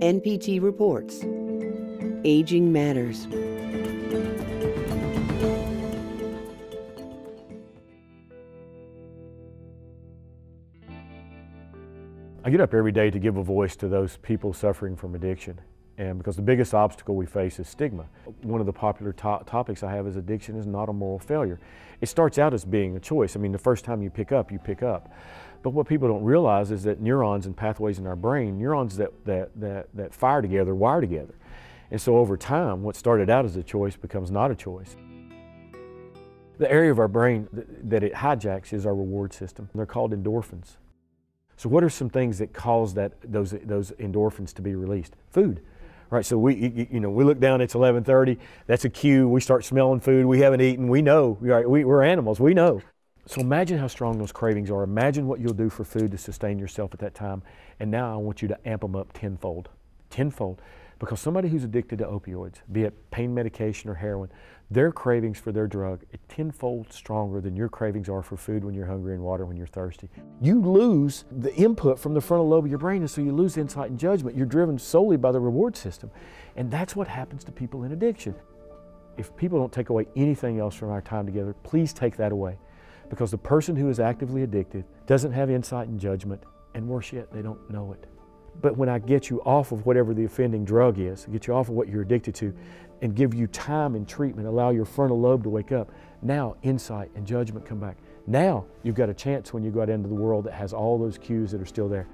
NPT reports Aging Matters. I get up every day to give a voice to those people suffering from addiction. And because the biggest obstacle we face is stigma. One of the popular to topics I have is addiction is not a moral failure. It starts out as being a choice. I mean, the first time you pick up, you pick up. But what people don't realize is that neurons and pathways in our brain, neurons that, that, that, that fire together, wire together. And so over time, what started out as a choice becomes not a choice. The area of our brain that it hijacks is our reward system. They're called endorphins. So what are some things that cause that, those, those endorphins to be released? Food. Right, so we, you know, we look down, it's 11.30, that's a cue, we start smelling food, we haven't eaten, we know, right, we, we're animals, we know. So imagine how strong those cravings are. Imagine what you'll do for food to sustain yourself at that time. And now I want you to amp them up tenfold. Tenfold. Because somebody who's addicted to opioids, be it pain medication or heroin, their cravings for their drug are tenfold stronger than your cravings are for food when you're hungry and water when you're thirsty. You lose the input from the frontal lobe of your brain, and so you lose insight and judgment. You're driven solely by the reward system. And that's what happens to people in addiction. If people don't take away anything else from our time together, please take that away. Because the person who is actively addicted doesn't have insight and judgment, and worse yet, they don't know it. But when I get you off of whatever the offending drug is, get you off of what you're addicted to, and give you time and treatment, allow your frontal lobe to wake up, now insight and judgment come back. Now you've got a chance when you go out into the world that has all those cues that are still there.